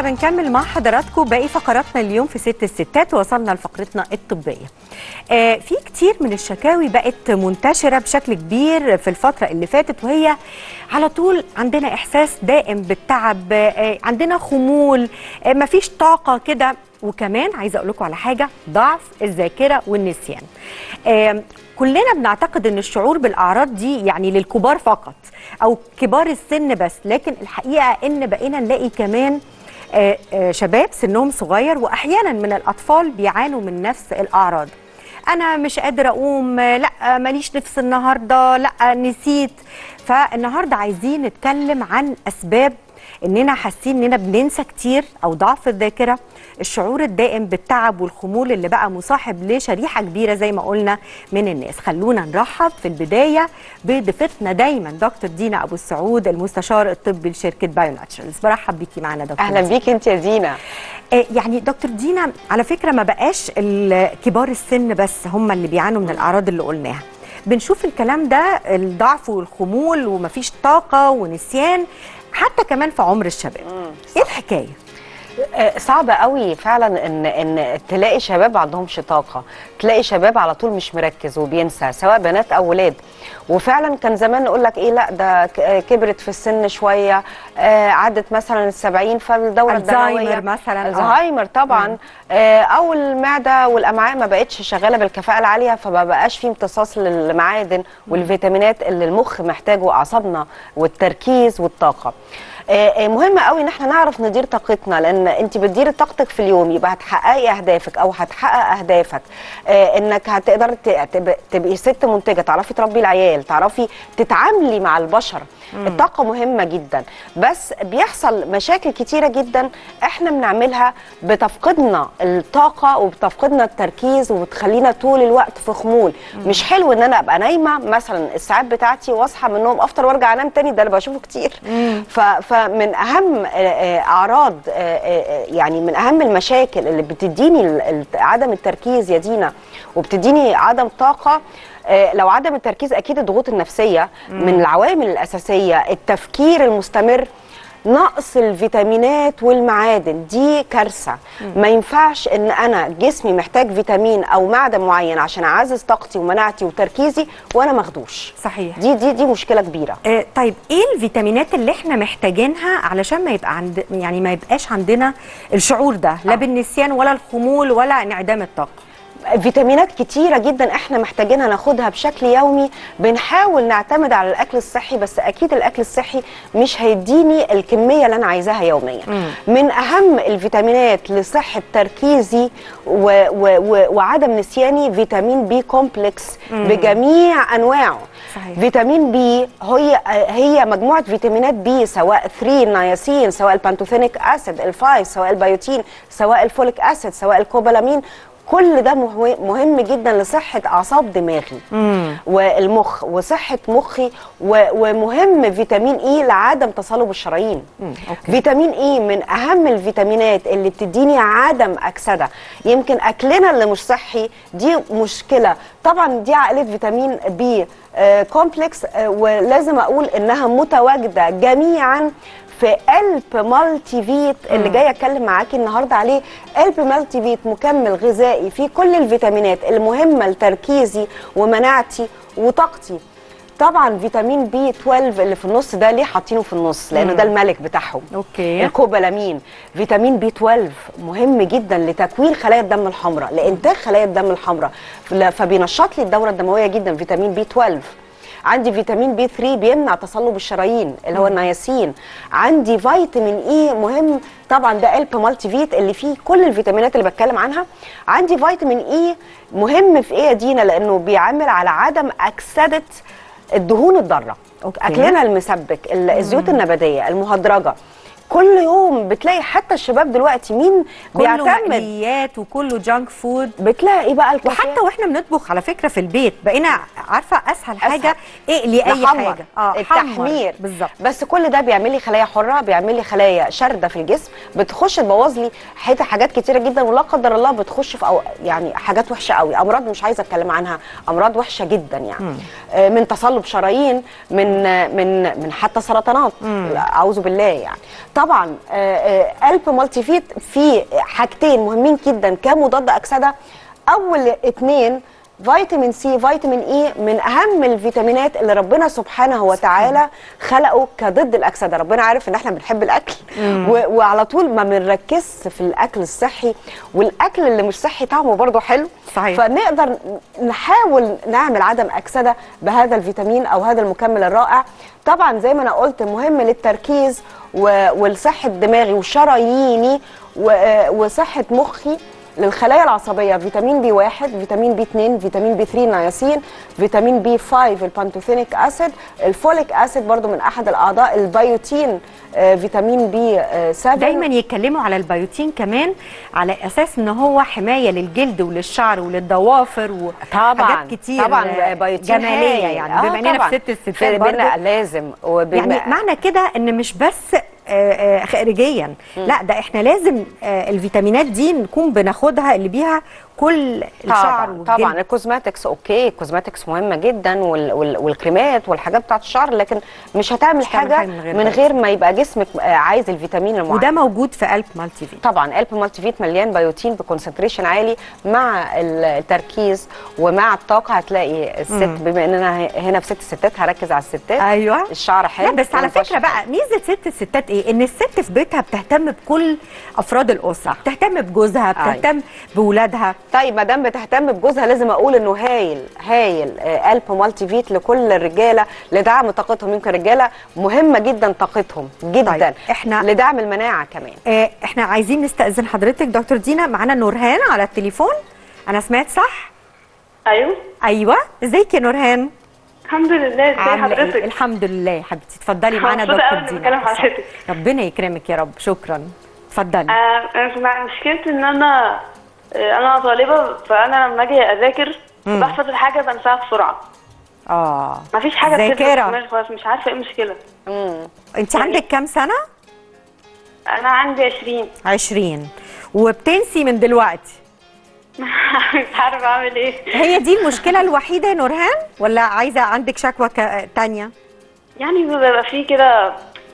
بنكمل مع حضراتكم باقي فقراتنا اليوم في ست الستات وصلنا لفقرتنا الطبية. آه في كتير من الشكاوي بقت منتشرة بشكل كبير في الفترة اللي فاتت وهي على طول عندنا إحساس دائم بالتعب، آه عندنا خمول، آه مفيش طاقة كده وكمان عايزة أقول لكم على حاجة ضعف الذاكرة والنسيان. آه كلنا بنعتقد إن الشعور بالأعراض دي يعني للكبار فقط أو كبار السن بس لكن الحقيقة إن بقينا نلاقي كمان شباب سنهم صغير وأحيانا من الأطفال بيعانوا من نفس الأعراض. أنا مش قادرة أقوم آه، لأ ماليش نفس النهارده لأ نسيت. فالنهاردة عايزين نتكلم عن أسباب إننا حاسين إننا بننسى كتير أو ضعف الذاكرة. الشعور الدائم بالتعب والخمول اللي بقى مصاحب لشريحة كبيرة زي ما قلنا من الناس. خلونا نرحب في البداية بضيفتنا دايما دكتور دينا أبو السعود المستشار الطبي لشركة بايو ناتشرالز برحب بيكي معانا دكتور. أهلا دينا. بيك أنت يا دينا. آه، يعني دكتور دينا على فكرة ما بقاش كبار السن بس هم اللي بيعانوا من الأعراض اللي قلناها. بنشوف الكلام ده الضعف والخمول ومفيش طاقة ونسيان حتى كمان في عمر الشباب. إيه الحكاية؟ صعب قوي فعلا إن إن تلاقي شباب ما عندهمش طاقة. تلاقي شباب على طول مش مركز وبينسى سواء بنات أو ولاد. وفعلا كان زمان نقول لك إيه لا ده آه، كبرت في السن شوية آه، عدت مثلا السبعين فالدورة الزهايمر الدمويه مثلاً، آه. الزهايمر طبعا. آه، أو المعده والأمعاء ما بقتش شغالة بالكفاءة العالية فما بقاش في امتصاص للمعادن والفيتامينات اللي المخ محتاجه أعصابنا والتركيز والطاقة. آه، آه، مهم قوي ان إحنا نعرف ندير طاقتنا لأن انت بتديري طاقتك في اليوم يبقى هتحققي اهدافك أو هتحقق اهدافك. آه، انك هتقدر تبقي ست منتجة تعرفي تربي العيال تعرفي تتعاملي مع البشر. الطاقة مهمة جدا بس بيحصل مشاكل كتيرة جدا إحنا بنعملها بتفقدنا الطاقة وبتفقدنا التركيز وبتخلينا طول الوقت في خمول. مش حلو إن أنا أبقى نايمة مثلا الساعات بتاعتي واصحى من النوم أفطر وأرجع أنام تاني ده أنا بشوفه كتير. فمن أهم أعراض يعني من أهم المشاكل اللي بتديني عدم التركيز يا دينا وبتديني عدم طاقة لو عدم التركيز أكيد الضغوط النفسية من العوامل الأساسية التفكير المستمر نقص الفيتامينات والمعادن دي كارثة. ما ينفعش إن أنا جسمي محتاج فيتامين أو معدن معين عشان أعزز طاقتي ومناعتي وتركيزي وأنا ماخدوش صحيح. دي دي دي مشكلة كبيرة. آه، طيب إيه الفيتامينات اللي إحنا محتاجينها علشان ما يبقى عند يعني ما يبقاش عندنا الشعور ده؟ لا آه. بالنسيان ولا الخمول ولا انعدام الطاقة. فيتامينات كتيرة جدا إحنا محتاجينها ناخدها بشكل يومي. بنحاول نعتمد على الأكل الصحي بس أكيد الأكل الصحي مش هيديني الكمية اللي أنا عايزاها يوميا. مم. من أهم الفيتامينات لصحة تركيزي و و و وعدم نسياني فيتامين B complex بجميع أنواعه. صحيح. فيتامين B هي هي مجموعة فيتامينات B سواء 3 النياسين سواء ال pantothenic acid ال five سواء البيوتين سواء ال folic acid سواء الكوبالامين. كل ده مه- مهم جدا لصحة أعصاب دماغي والمخ وصحة مخي ومهم فيتامين E لعدم تصلب الشرايين. مم،. فيتامين E من أهم الفيتامينات اللي بتديني عدم أكسدة. يمكن أكلنا اللي مش صحي دي مشكلة. طبعا دي عائله فيتامين B آه، complex آه، ولازم أقول إنها متواجدة جميعا في ELP Multivit اللي جاية أتكلم معاكي النهارده عليه. ELP Multivit مكمل غذائي فيه كل الفيتامينات المهمة لتركيزي ومناعتي وطاقتي. طبعا فيتامين B 12 اللي في النص ده ليه حاطينه في النص؟ لأنه ده الملك بتاعهم. okay. الكوبالامين. فيتامين B 12 مهم جدا لتكوين خلايا الدم الحمراء لإنتاج خلايا الدم الحمراء. فبينشط لي الدورة الدموية جدا فيتامين B 12 عندي فيتامين B 3 بيمنع تصلب الشرايين اللي هو النياسين. عندي فيتامين E مهم طبعا ده ELP Multivit اللي فيه كل الفيتامينات اللي بتكلم عنها. عندي فيتامين E مهم في إيه يا دينا لأنه بيعمل على عدم أكسدة الدهون الضارة. okay. أكلنا المسبك ال- الزيوت النباتية المهدرجة. كل يوم بتلاقي حتى الشباب دلوقتي مين كله بيعتمد؟ مقليات وكله junk food بتلاقي بقى الكافيهات؟ وحتى وإحنا بنطبخ على فكرة في البيت بقينا عارفة أسهل حاجة اقلي اي نحمر. حاجة. حمر. التحمير. بالظبط. بس كل ده بيعمل لي خلايا حرة بيعمل لي خلايا شاردة في الجسم بتخش تبوظ لي حتة حاجات كتيرة جدا ولا قدر الله بتخش في أو يعني حاجات وحشة قوي. أمراض مش عايزة أتكلم عنها. أمراض وحشة جدا يعني. آه، من تصلب شرايين من من من حتى سرطانات. أعوذ بالله يعني. طبعا آه، آه، الب مالتي فيت فيه حاجتين مهمين جدا كمضاد أكسدة أول اتنين فيتامين C فيتامين E من أهم الفيتامينات اللي ربنا سبحانه وتعالى خلقه كضد الأكسدة. ربنا عارف إن إحنا بنحب الأكل. و- وعلى طول ما بنركزش في الأكل الصحي والأكل اللي مش صحي طعمه برضه حلو. صحيح. فنقدر نحاول نعمل عدم أكسدة بهذا الفيتامين أو هذا المكمل الرائع. طبعا زي ما أنا قلت مهم للتركيز و- والصحة دماغي وشراييني و- آه، وصحة مخي. للخلايا العصبية فيتامين B 1 فيتامين B 2 فيتامين B 3 نياسين فيتامين B 5 ال pantothenic acid ال folic acid برضو من أحد الأعضاء البيوتين آه، فيتامين B آه، 7 دايما يتكلموا على البيوتين كمان على أساس إن هو حماية للجلد وللشعر وللضوافر وحاجات كتير طبعا آه، بيوتين جمالية. يعني آه بما اننا. في ست الستات لازم وبما يعني معنى كده إن مش بس آه، آه، خارجيا. لا ده إحنا لازم آه، الفيتامينات دي نكون بناخدها اللي بيها كل الشعر طبعا طبعا. ال cosmetics okay ال cosmetics مهمة جدا وال وال والكريمات والحاجات بتاعت الشعر لكن مش هتعمل مش حاجة حاجة من غير من. غير ما يبقى جسمك عايز الفيتامين المعين. وده موجود في ELP Multivit طبعا ELP Multivit مليان بيوتين ب concentration عالي مع التركيز ومع الطاقة. هتلاقي الست بما إننا هنا في ست الستات هركز على الستات. أيوه. الشعر حلو لا بس على فكرة بقى ميزة ست الستات إيه؟ إن الست في بيتها بتهتم بكل أفراد الأسرة. بتهتم بجوزها أيوة. بتهتم باولادها طيب ما دام بتهتم بجوزها لازم أقول إنه هايل هايل آه، الب مالتي فيت لكل الرجالة لدعم طاقتهم. يمكن رجالة مهمة جدا طاقتهم جدا. طيب، إحنا- لدعم المناعة كمان. آه، إحنا عايزين نستأذن حضرتك دكتور دينا. معانا نورهان على التليفون. أنا سمعت صح؟ أيوه. أيوه. إزيك يا نورهان؟ الحمد لله. ازي إيه؟ حضرتك؟ الحمد لله يا حبيبتي. اتفضلي معانا دكتور دينا. حضرتك. ربنا يكرمك يا رب. شكرا. اتفضلي. آه، مشكلتي إن أنا أنا طالبه فأنا لما أجي أذاكر بحفظ الحاجة بنساها بسرعة. آه. مفيش حاجة ذاكرة. خالص مش عارفة إيه المشكلة. مم. أنت عندك كام سنة؟ أنا عندي 20 20 وبتنسي من دلوقتي. مش عارفة أعمل إيه. هي دي المشكلة الوحيدة يا نورهان؟ ولا عايزة عندك شكوى تانية؟ يعني بيبقى فيه كده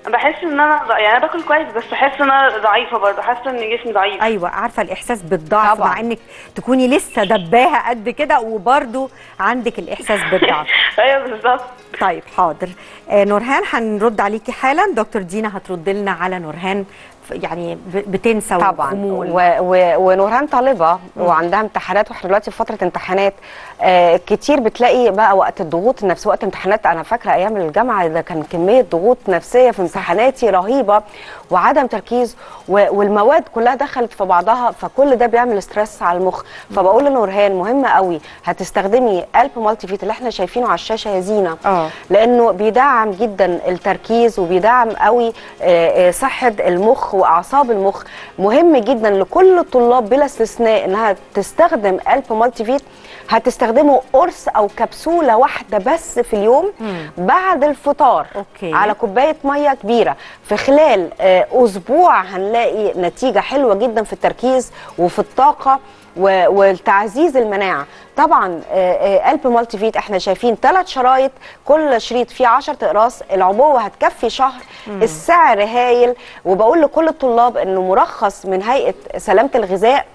بحس إن أنا يعني أنا باكل كويس بس بحس إن أنا ضعيفة برضه حاسة إن جسمي ضعيف. أيوه عارفة الإحساس بالضعف طبعاً. مع إنك تكوني لسه دباها قد كده وبرده عندك الإحساس بالضعف. أيوه بالظبط. طيب حاضر. آه نورهان هنرد عليكي حالا. دكتور دينا هترد لنا على نورهان يعني بتنسى طبعا. وخمول و... و... ونورهان طالبة وعندها امتحانات وإحنا دلوقتي في فترة امتحانات. آه كتير بتلاقي بقى وقت الضغوط النفسية وقت امتحانات أنا فاكرة أيام الجامعة ده كان كمية ضغوط نفسية في امتحاناتي رهيبة وعدم تركيز و... والمواد كلها دخلت في بعضها فكل ده بيعمل stress على المخ. فبقول لنورهان مهمه قوي هتستخدمي ELP Multivit اللي إحنا شايفينه على الشاشة يا زينة. آه. لأنه بيدعم جدا التركيز وبيدعم قوي آه، آه، صحة المخ وأعصاب المخ مهم جدا لكل الطلاب بلا استثناء إنها تستخدم ELP Multivit هتستخدمه قرص أو كبسولة واحدة بس في اليوم بعد الفطار okay. على كوباية مية كبيرة. في خلال آه، أسبوع هنلاقي نتيجة حلوة جدا في التركيز وفي الطاقة. و- وتعزيز المناعة. طبعا آه، آه، ELP Multivit إحنا شايفين ثلاث شرايط كل شريط فيه 10 إقراص العبوه هتكفي شهر السعر هايل وبقول لكل الطلاب إنه مرخص من هيئة سلامة الغذاء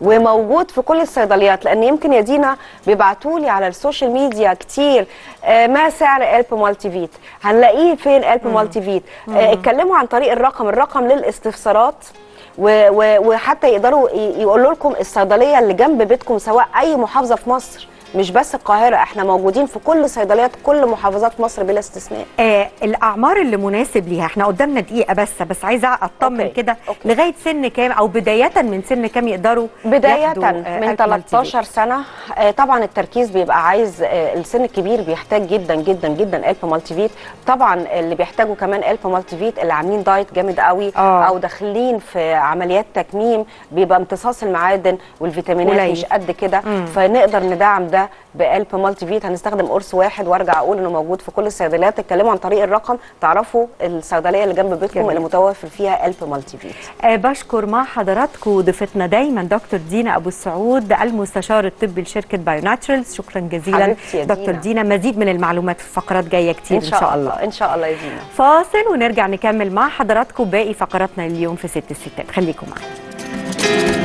وموجود في كل الصيدليات لأن يمكن يا دينا بيبعتوا لي على ال social media كتير آه، ما سعر ELP Multivit هنلاقيه فين ELP Multivit آه، اتكلموا عن طريق الرقم الرقم للاستفسارات وحتى يقدروا يقولوا لكم الصيدلية اللي جنب بيتكم سواء أي محافظة في مصر. مش بس القاهرة إحنا موجودين في كل صيدليات كل محافظات مصر بلا استثناء آه الأعمار اللي مناسب ليها إحنا قدامنا دقيقة بس بس عايزة أطمن كده. لغاية سن كام أو بداية من سن كام يقدروا بداية ياخدوا، آه، من ELP Multivit 13 سنة آه، طبعا التركيز بيبقى عايز آه، السن الكبير بيحتاج جدا جدا جدا ELP Multivit طبعا اللي بيحتاجوا كمان ELP Multivit اللي عاملين diet جامد قوي آه. أو داخلين في عمليات تكميم بيبقى امتصاص المعادن والفيتامينات. مش قد كده. فنقدر ندعم ده ده ب ELP Multivit هنستخدم قرص واحد وارجع أقول إنه موجود في كل الصيدليات. اتكلموا عن طريق الرقم. تعرفوا الصيدلية اللي جنب بيتكم. اللي متوفر فيها ELP Multivit آه، بشكر مع حضراتكم ضيفتنا دايما دكتور دينا أبو السعود المستشار الطبي لشركة بايو ناتشرالز شكرا جزيلا. دكتور دينا. مزيد من المعلومات في فقرات جاية كتير إن شاء الله. إن شاء الله يا دينا. فاصل ونرجع نكمل مع حضراتكم باقي فقراتنا اليوم في ست الستات. خليكم معانا.